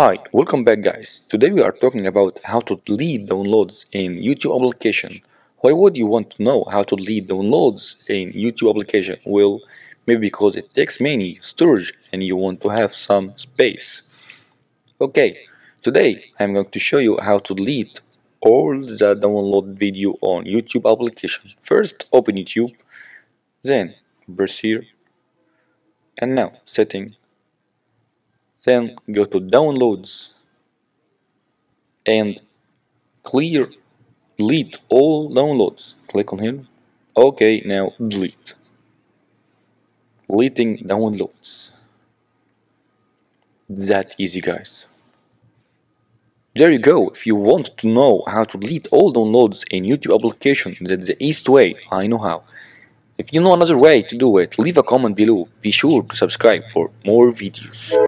Hi, welcome back guys. Today we are talking about how to delete downloads in YouTube application. Why would you want to know how to delete downloads in YouTube application? Well, maybe because it takes many storage and you want to have some space. Okay, today I'm going to show you how to delete all the download video on YouTube application. First, open YouTube, then press here, and now setting then go to downloads and clear delete all downloads. Click on here okay now delete. Deleting downloads. That easy guys. There you go. If you want to know how to delete all downloads in YouTube application that's the east way. I know how. If you know another way to do it leave a comment below. Be sure to subscribe for more videos